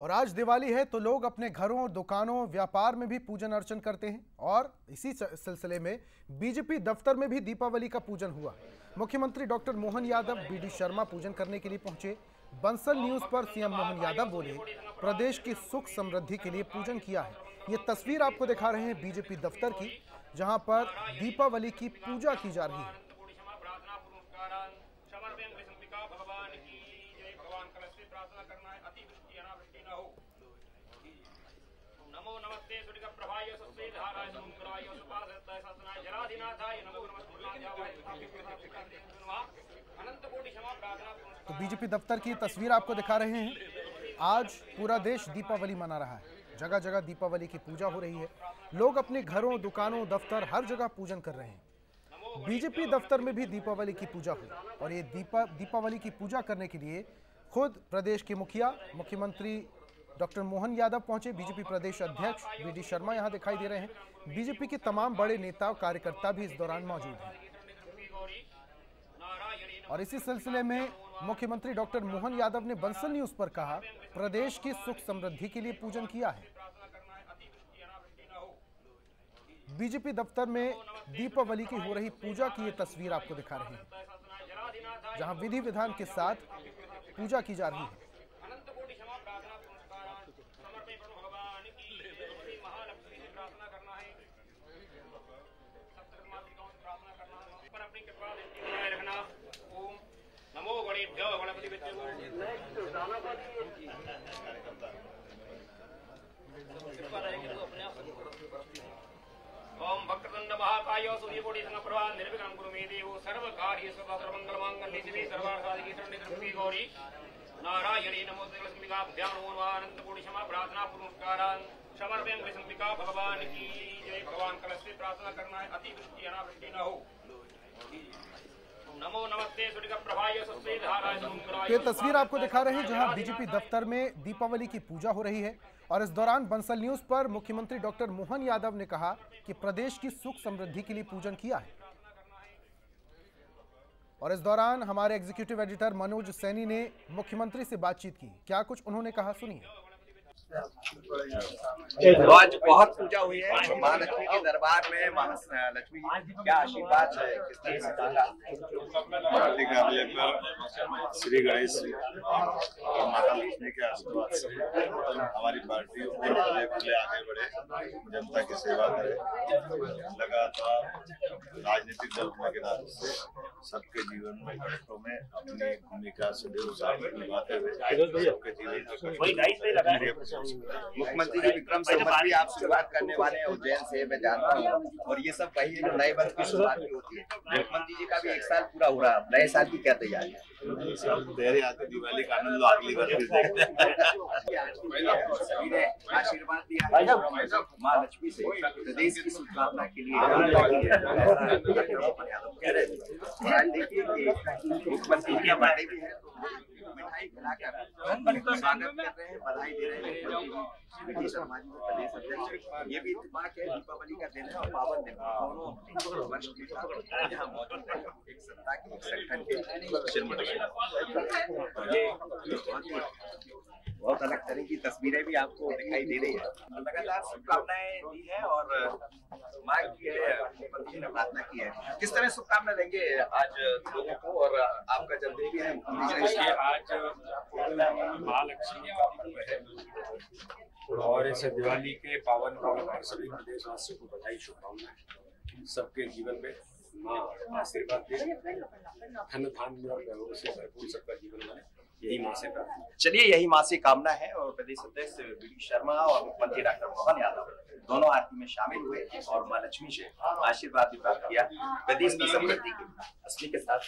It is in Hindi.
और आज दिवाली है तो लोग अपने घरों, दुकानों, व्यापार में भी पूजन अर्चन करते हैं। और इसी सिलसिले में बीजेपी दफ्तर में भी दीपावली का पूजन हुआ। मुख्यमंत्री डॉक्टर मोहन यादव, बीडी शर्मा पूजन करने के लिए पहुँचे। बंसल न्यूज़ पर सीएम मोहन यादव बोले, प्रदेश की सुख समृद्धि के लिए पूजन किया है। ये तस्वीर आपको दिखा रहे हैं बीजेपी दफ्तर की, जहाँ पर दीपावली की पूजा की जा रही है। प्रार्थना करना है। अतिवृष्टि अनावृष्टि न हो। नमो नमस्ते प्रभाय धाराय नमो नमस्ते अनंत कोटि क्षमा प्रार्थना तो बीजेपी दफ्तर की तस्वीर आपको दिखा रहे हैं। आज पूरा देश दीपावली मना रहा है। जगह जगह दीपावली की पूजा हो रही है। लोग अपने घरों, दुकानों, दफ्तर हर जगह पूजन कर रहे हैं। बीजेपी दफ्तर में भी दीपावली की पूजा हुई और ये दीपा, दीपावली की पूजा करने के लिए खुद प्रदेश के मुखिया, मुख्यमंत्री डॉक्टर मोहन यादव पहुँचे। बीजेपी प्रदेश अध्यक्ष बी डी शर्मा यहाँ दिखाई दे रहे हैं। बीजेपी के तमाम बड़े नेता और कार्यकर्ता भी इस दौरान मौजूद हैं। और इसी सिलसिले में मुख्यमंत्री डॉक्टर मोहन यादव ने बंसल न्यूज़ पर कहा, प्रदेश की सुख समृद्धि के लिए पूजन किया है। बीजेपी दफ्तर में दीपावली की हो रही पूजा की ये तस्वीर आपको दिखा रहे हैं, जहाँ विधि विधान के साथ पूजा की जा रही है। नमो गणेभ्यो गणपति भक्तदंड सूर्यकोटि समप्रभा निर्विघ्नं कुरु मे देवो सर्वकार्येषु सर्वमङ्गलमाङ्गल्ये शिवे सर्वार्थसाधिके शरण्ये गौरी। नारायणी नमोऽस्तु लक्ष्मीकाभ्यां नमो अनन्तकोटि क्षमा प्रार्थना पुरस्कारान् समर्पयं कृष्णिका भगवान। की जय भगवान। कलश से प्रार्थना करना है अतिवृष्टि अनावृष्टि न हो। ये तस्वीर आपको दिखा रहे हैं जहाँ बीजेपी दफ्तर में दीपावली की पूजा हो रही है और इस दौरान बंसल न्यूज़ पर मुख्यमंत्री डॉक्टर मोहन यादव ने कहा कि प्रदेश की सुख समृद्धि के लिए पूजन किया है। और इस दौरान हमारे एग्जीक्यूटिव एडिटर मनोज सैनी ने मुख्यमंत्री से बातचीत की। क्या कुछ उन्होंने कहा? सुनिए। तो आज बहुत पूजा हुई है। महालक्ष्मी के दरबार में महालक्ष्मी क्या आशीर्वाद है किस तरह श्री गणेश और माता लक्ष्मी के आशीर्वाद से हमारी पार्टी खुले खुले आगे बढ़े जनता की सेवा करे लगातार राजनीतिक दल होने के नाते से सबके जीवन में कष्टों में अपनी भूमिका से निभाते हुए सबके जीवन मुख्यमंत्री जी विक्रम संवत भी आप शुरुआत करने वाले हैं उज्जैन से मैं जानता हूँ। और ये सब वही है जो नए वर्ष की शुरुआत भी होती है। मुख्यमंत्री जी का भी एक साल पूरा हो रहा है। नए साल की क्या तैयारी है? आते, दिवाली का आनंद अगली बार सभी ने आशीर्वाद दिया माँ लक्ष्मी से प्रदेश की सुधारना के लिए मुख्यमंत्री की बातें भी है मिठाई खिलाकर स्वागत कर रहे हैं, बधाई दे रहे हैं। ये भी है दीपावली का दिन है और पावन दिन दोनों है बहुत अलग तरह की तस्वीरें भी आपको दिखाई दे रही है लगातार शुभकामनाएँ दी है और मांग की है ने प्रार्थना की है किस तरह शुभकामना देंगे आज लोगों को और आपका जन्मदिन भी है आज महालक्ष्मी है और इस दिवाली के पावन पर्व पर सभी प्रदेशवासियों को बधाई शुभकामनाएँ सबके जीवन में। माँ आशीर्वाद दे। धन धान्य और वैभव से भरपूर सबका जीवन बने। यही माँ से प्रार्थना। चलिए यही माँ से कामना है और प्रदेश अध्यक्ष बी डी शर्मा और मुख्यमंत्री डॉक्टर मोहन यादव दोनों आरती में शामिल हुए और माँ लक्ष्मी से आशीर्वाद भी प्राप्त किया। प्रदेश की समृद्धि की असली के साथ